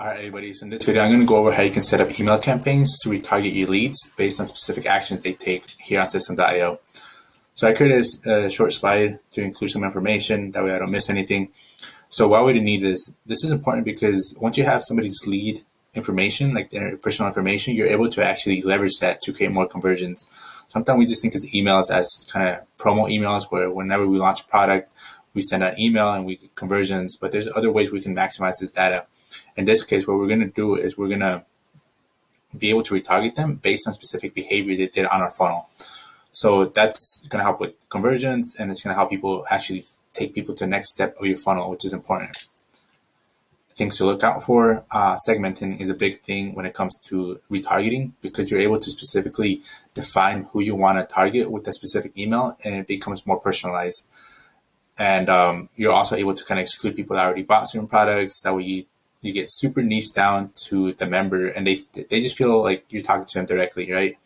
Alright everybody, so in this video I'm going to go over how you can set up email campaigns to retarget your leads based on specific actions they take here on systeme.io. So I created a short slide to include some information, that way I don't miss anything. So why would you need this? This is important because once you have somebody's lead information, like their personal information, you're able to actually leverage that to create more conversions. Sometimes we just think of emails as kind of promo emails where whenever we launch a product, we send out email and we get conversions, but there's other ways we can maximize this data. In this case, what we're going to do is we're going to be able to retarget them based on specific behavior they did on our funnel. So that's going to help with conversions and it's going to help people actually take people to the next step of your funnel, which is important. Things to look out for, uh, segmenting is a big thing when it comes to retargeting because you're able to specifically define who you want to target with a specific email and it becomes more personalized. And um, you're also able to kind of exclude people that already bought certain products. That way you you get super niche down to the member and they they just feel like you're talking to them directly, right?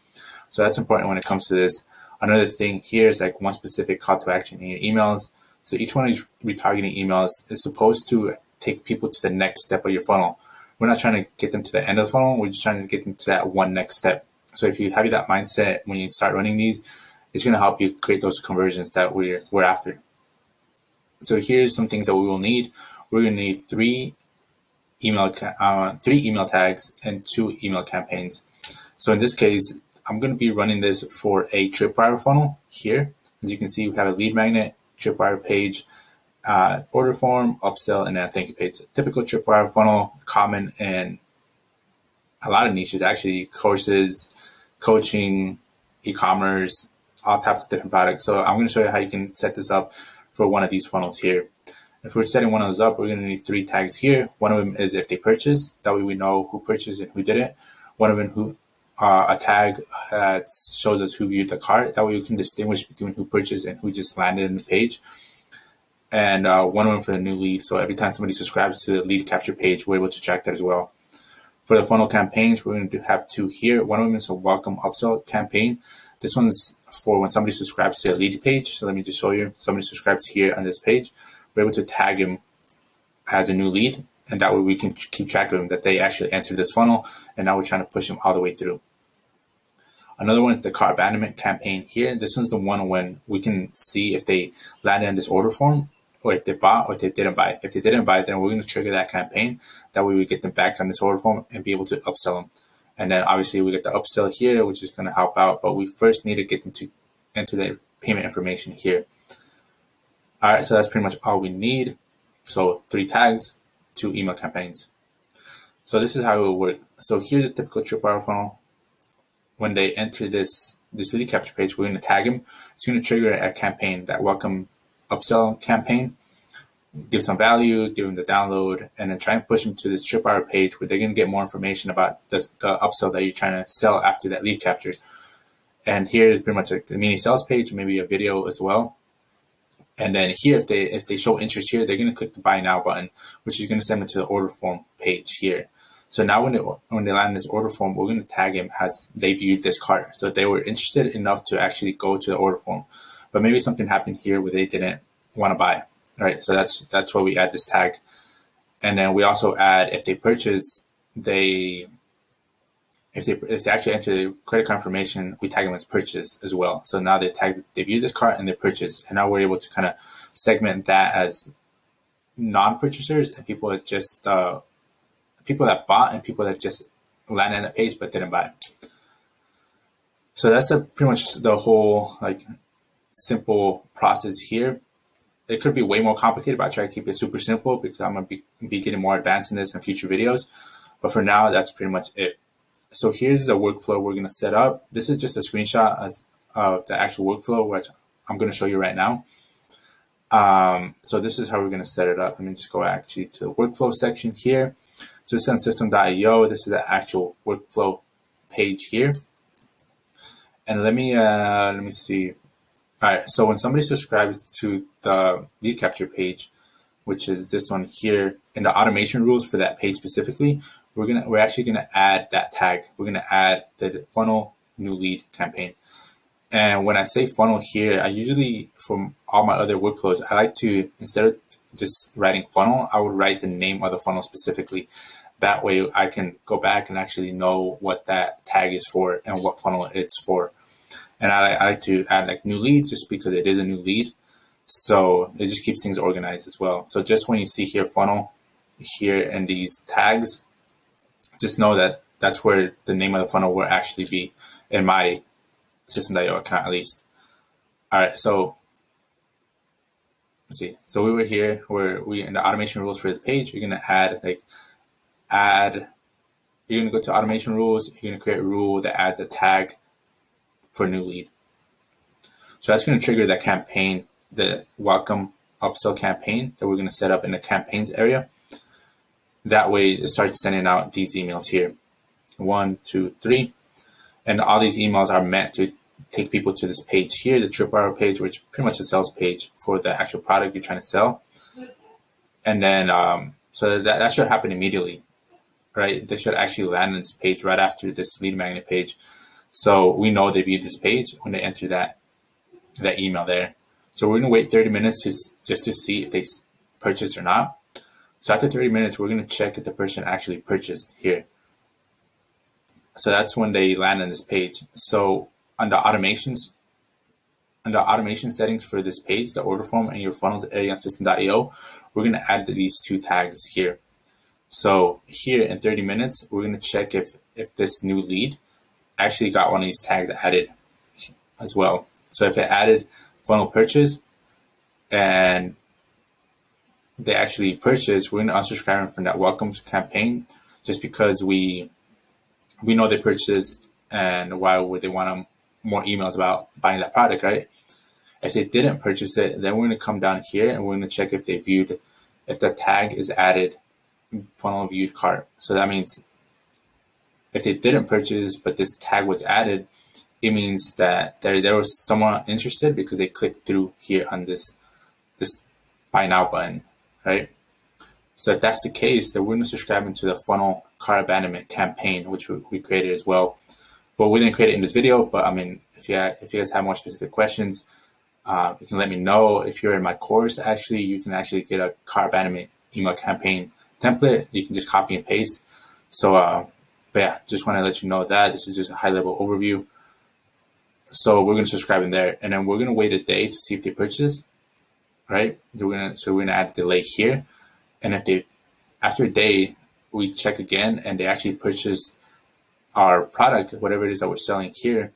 So that's important when it comes to this. Another thing here is like one specific call to action in your emails. So each one of these retargeting emails is supposed to take people to the next step of your funnel. We're not trying to get them to the end of the funnel. We're just trying to get them to that one next step. So if you have that mindset when you start running these, it's going to help you create those conversions that we're, we're after. So here's some things that we will need. We're going to need three email uh, three email tags and two email campaigns. So in this case, I'm going to be running this for a tripwire funnel here. As you can see, we have a lead magnet, tripwire page, uh, order form, upsell, and then thank you page. Typical tripwire funnel, common and a lot of niches actually, courses, coaching, e-commerce, all types of different products. So I'm going to show you how you can set this up for one of these funnels here. If we're setting one of those up, we're going to need three tags here. One of them is if they purchase. That way we know who purchased and who didn't. One of them who uh, a tag that shows us who viewed the cart. That way we can distinguish between who purchased and who just landed in the page. And uh, one of them for the new lead. So every time somebody subscribes to the lead capture page, we're able to track that as well. For the funnel campaigns, we're going to have two here. One of them is a welcome upsell campaign. This one's for when somebody subscribes to a lead page. So let me just show you. Somebody subscribes here on this page we're able to tag him as a new lead. And that way we can keep track of him that they actually entered this funnel. And now we're trying to push them all the way through. Another one is the cart abandonment campaign here. This one's the one when we can see if they landed in this order form or if they bought or if they didn't buy. If they didn't buy, then we're going to trigger that campaign. That way we get them back on this order form and be able to upsell them. And then obviously we get the upsell here, which is going to help out. But we first need to get them to enter their payment information here. All right, so that's pretty much all we need. So three tags, two email campaigns. So this is how it will work. So here's a typical tripwire funnel. When they enter this this lead capture page, we're going to tag them. It's going to trigger a campaign, that welcome upsell campaign. Give some value, give them the download, and then try and push them to this tripwire page where they're going to get more information about the, the upsell that you're trying to sell after that lead capture. And here is pretty much like the mini sales page, maybe a video as well. And then here, if they if they show interest here, they're going to click the buy now button, which is going to send them to the order form page here. So now when they when they land in this order form, we're going to tag him as they viewed this cart. So they were interested enough to actually go to the order form, but maybe something happened here where they didn't want to buy. Right. So that's that's why we add this tag, and then we also add if they purchase, they if they if they actually enter the credit card information, we tag them as purchase as well. So now they tag they view this cart and they purchase, and now we're able to kind of segment that as non-purchasers and people that just uh, people that bought and people that just landed on the page but didn't buy. So that's a, pretty much the whole like simple process here. It could be way more complicated, but I try to keep it super simple because I'm gonna be, be getting more advanced in this in future videos. But for now, that's pretty much it. So here's the workflow we're going to set up. This is just a screenshot as, of the actual workflow, which I'm going to show you right now. Um, so this is how we're going to set it up. Let me just go actually to the workflow section here. So this is on systeme.io. This is the actual workflow page here. And let me, uh, let me see. All right. So when somebody subscribes to the lead capture page, which is this one here in the automation rules for that page specifically, we're gonna we're actually gonna add that tag. We're gonna add the funnel new lead campaign. And when I say funnel here, I usually from all my other workflows, I like to instead of just writing funnel, I would write the name of the funnel specifically. That way I can go back and actually know what that tag is for and what funnel it's for. And I, I like to add like new lead just because it is a new lead. So it just keeps things organized as well. So just when you see here funnel here and these tags, just know that that's where the name of the funnel will actually be in my systeme.io account at least. All right, so let's see. So we were here where we in the automation rules for the page, you're gonna add like add you're gonna go to automation rules, you're gonna create a rule that adds a tag for new lead. So that's gonna trigger that campaign, the welcome upsell campaign that we're gonna set up in the campaigns area. That way it starts sending out these emails here. One, two, three. And all these emails are meant to take people to this page here, the Tripwire page, which is pretty much a sales page for the actual product you're trying to sell. And then, um, so that, that should happen immediately, right? They should actually land on this page right after this lead magnet page. So we know they viewed this page when they enter that, that email there. So we're to wait 30 minutes just, just to see if they purchased or not. So after 30 minutes, we're going to check if the person actually purchased here. So that's when they land on this page. So under automations, under automation settings for this page, the order form and your funnels area on systeme.io, we're going to add these two tags here. So here in 30 minutes, we're going to check if, if this new lead actually got one of these tags added as well. So if it added funnel purchase and they actually purchase, we're going to unsubscribe them from that welcome campaign just because we we know they purchased and why would they want more emails about buying that product, right? If they didn't purchase it, then we're going to come down here and we're going to check if they viewed, if the tag is added funnel viewed cart. So that means if they didn't purchase, but this tag was added, it means that there, there was someone interested because they clicked through here on this, this buy now button, right? So if that's the case, then we're going to subscribe into the funnel cart abandonment campaign, which we created as well. But we didn't create it in this video, but I mean, if you, if you guys have more specific questions, uh, you can let me know. If you're in my course, actually, you can actually get a cart abandonment email campaign template. You can just copy and paste. So, uh, but yeah, just want to let you know that this is just a high level overview. So we're going to subscribe in there and then we're going to wait a day to see if they purchase, right? We're going to, so we're to add delay here. And if they, after a day, we check again and they actually purchase our product, whatever it is that we're selling here,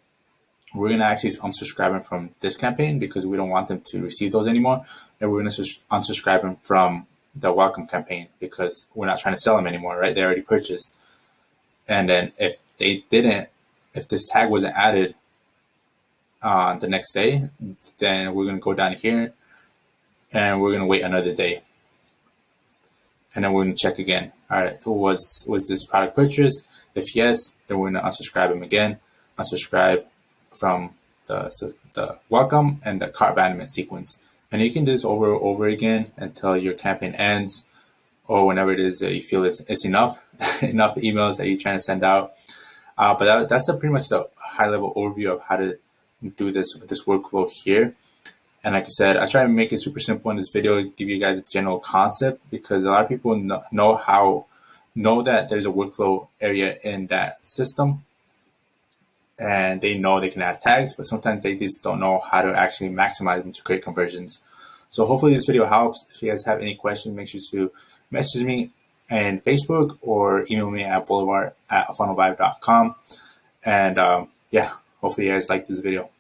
we're going to actually unsubscribe them from this campaign because we don't want them to receive those anymore. And we're going to unsubscribe them from the welcome campaign because we're not trying to sell them anymore, right? They already purchased. And then if they didn't, if this tag wasn't added uh, the next day, then we're going to go down here and we're going to wait another day. And then we're going to check again. All right, was was this product purchased? If yes, then we're going to unsubscribe them again, unsubscribe from the, the welcome and the cart abandonment sequence. And you can do this over and over again until your campaign ends or whenever it is that you feel it's, it's enough, enough emails that you're trying to send out. Uh, but that, that's the, pretty much the high level overview of how to do this this workflow here. And like I said, I try to make it super simple in this video, give you guys a general concept because a lot of people know how, know that there's a workflow area in that system and they know they can add tags, but sometimes they just don't know how to actually maximize them to create conversions. So hopefully this video helps. If you guys have any questions, make sure to message me and Facebook or email me at bolivar at funnelvibe.com. And um, yeah, hopefully you guys like this video.